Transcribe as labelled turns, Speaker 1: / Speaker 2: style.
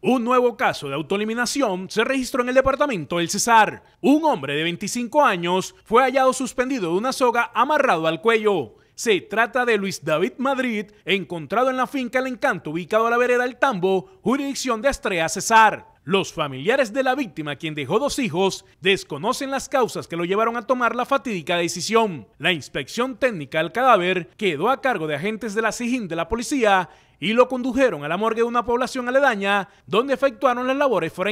Speaker 1: Un nuevo caso de autoeliminación se registró en el departamento del Cesar. Un hombre de 25 años fue hallado suspendido de una soga amarrado al cuello. Se trata de Luis David Madrid, encontrado en la finca El Encanto, ubicado a la vereda del Tambo, jurisdicción de Astrea Cesar. Los familiares de la víctima, quien dejó dos hijos, desconocen las causas que lo llevaron a tomar la fatídica decisión. La inspección técnica del cadáver quedó a cargo de agentes de la SIGIN de la policía y lo condujeron a la morgue de una población aledaña donde efectuaron las labores forenses.